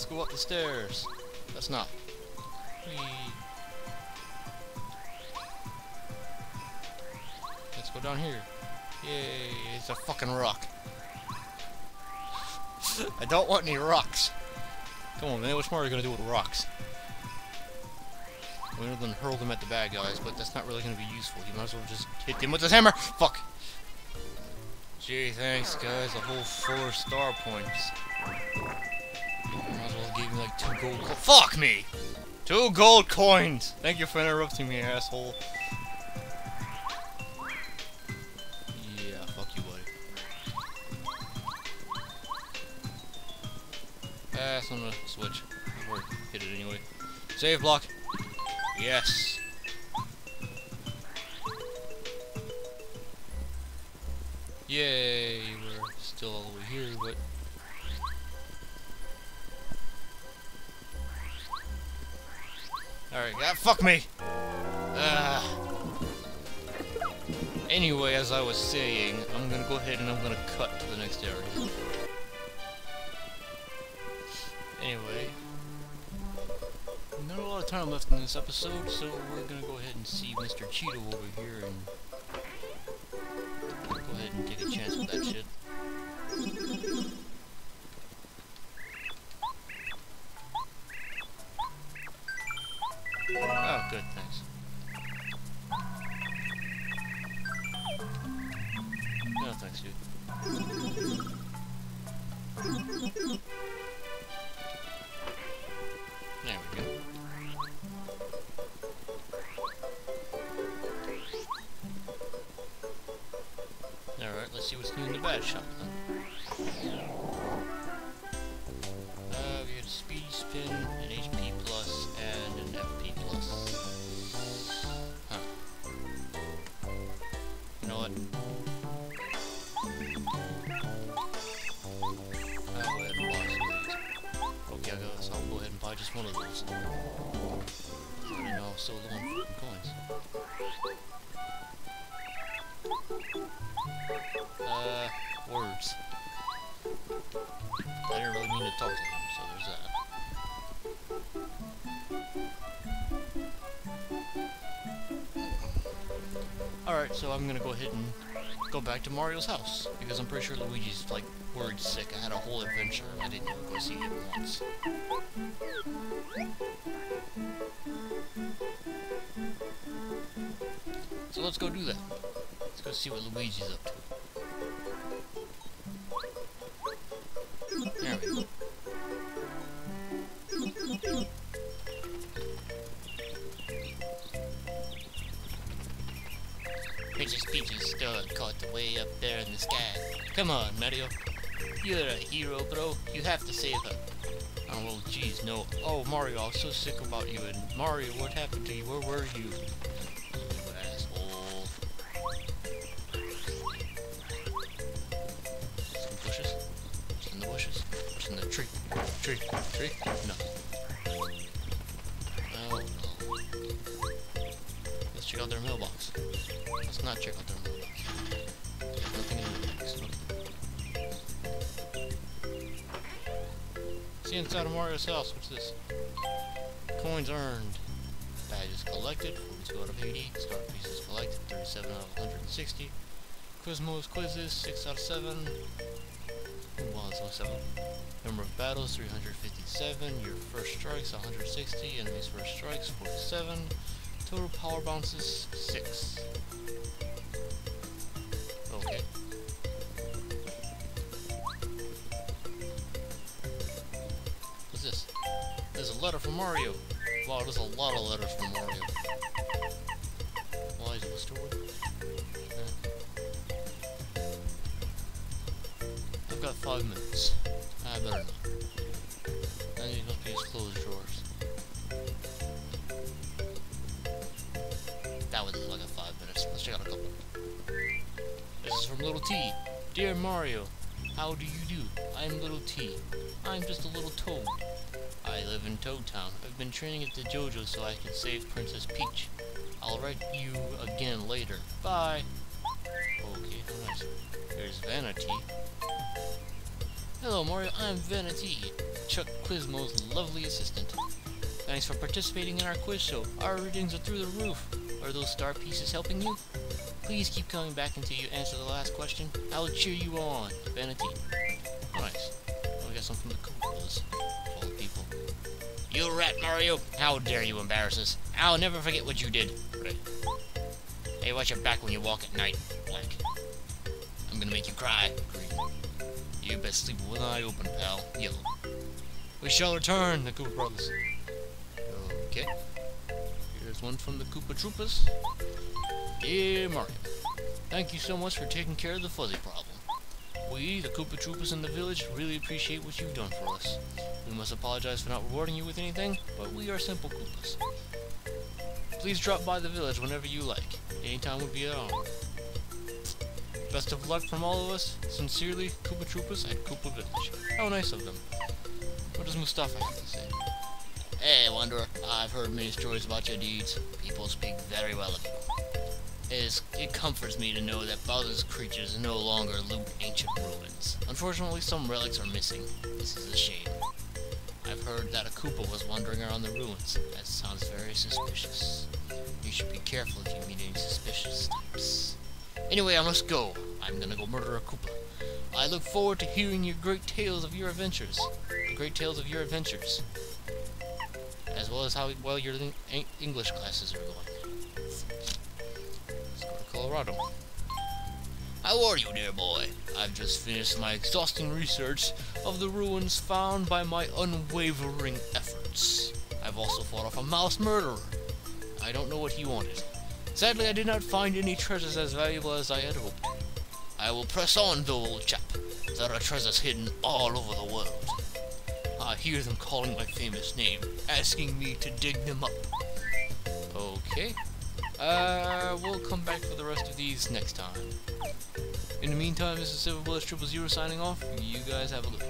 Let's go up the stairs. Let's not. Let's go down here. Yay, it's a fucking rock. I don't want any rocks. Come on, man, what's Mario gonna do with rocks? Other than hurl them at the bad guys, but that's not really gonna be useful. You might as well just hit them with his hammer! Fuck! Gee, thanks guys, a whole four star points. Give me like two gold Fuck me! Two gold coins! Thank you for interrupting me, asshole. Yeah, fuck you, buddy. Pass on the switch. Or hit it anyway. Save block. Yes. Yay, Alright, ah, fuck me! Ah. Anyway, as I was saying, I'm gonna go ahead and I'm gonna cut to the next area. Anyway, not a lot of time left in this episode, so we're gonna go ahead and see Mr. Cheeto over here and go ahead and take a chance with that shit. Oh, good, thanks. No, thanks, dude. There we go. Alright, let's see what's new in the bad shop then. I'll go ahead and buy some of these. Okay, I guess I'll go ahead and buy just one of those. I didn't know I was the one for coins. Uh, words. I didn't really mean to talk to him, so there's that. Alright, so I'm gonna go ahead and go back to Mario's house, because I'm pretty sure Luigi's, like, word sick. I had a whole adventure, and I didn't even go see him once. So let's go do that. Let's go see what Luigi's up to. Princess Peach is still caught way up there in the sky. Come on, Mario. You're a hero, bro. You have to save her. Oh, well, jeez, no. Oh, Mario, I was so sick about you. And Mario, what happened to you? Where were you? You asshole. Some bushes? In the bushes? In the tree? Tree? Tree? No. Oh, no. Let's check out their mailbox. Let's not check out their mailbox. There's nothing in the. See inside of Mario's house. What's this? Coins earned. Badges collected. 42 out of 80. Star pieces collected. 37 out of 160. Quizmo's quizzes. 6 out of 7. Well, it's only 7. Number of battles 357. Your first strikes 160. Enemy's first strikes 47. Total power bounces 6. Okay. What's this? There's a letter from Mario. Wow, there's a lot of letters from Mario. Why is it stored? I've got five minutes. Ah, I better not. Let's check out a couple. This is from Little T. Dear Mario, how do you do? I'm Little T. I'm just a little toad. I live in Toad Town. I've been training at the JoJo so I can save Princess Peach. I'll write you again later. Bye! Okay, nice. There's Vanity. Hello, Mario. I'm Vanna T., Chuck Quizmo's lovely assistant. Thanks for participating in our quiz show. Our readings are through the roof. Are those star pieces helping you? Please keep coming back until you answer the last question. I will cheer you on. Vanity. Nice. Oh, we got some from the Koopas. All the people. You rat, Mario! How dare you embarrass us? I'll never forget what you did. Red. Hey, watch your back when you walk at night. Black. I'm gonna make you cry. Green. You best sleep with one eye open, pal. Yellow. We shall return, the Koopa Brothers. Okay. One from the Koopa Troopas. Dear Mario, thank you so much for taking care of the fuzzy problem. We, the Koopa Troopas in the village, really appreciate what you've done for us. We must apologize for not rewarding you with anything, but we are simple Koopas. Please drop by the village whenever you like. Anytime would be at home. Best of luck from all of us. Sincerely, Koopa Troopas at Koopa Village. How nice of them. What does Moustafa have to say? Hey, Wanderer. I've heard many stories about your deeds. People speak very well of you. It, is, it comforts me to know that Bowser's creatures no longer loot ancient ruins. Unfortunately, some relics are missing. This is a shame. I've heard that a Koopa was wandering around the ruins. That sounds very suspicious. You should be careful if you meet any suspicious types. Anyway, I must go. I'm gonna go murder a Koopa. I look forward to hearing your great tales of your adventures. The great tales of your adventures. As well as how well your English classes are going. Let's go to Kolorado. How are you, dear boy? I've just finished my exhausting research of the ruins found by my unwavering efforts. I've also fought off a mouse murderer. I don't know what he wanted. Sadly, I did not find any treasures as valuable as I had hoped. I will press on, though, old chap. There are treasures hidden all over the world. I hear them calling my famous name, asking me to dig them up. Okay. Uh, we'll come back for the rest of these next time. In the meantime, this is Silver Bullet Triple Zero signing off. You guys have a look.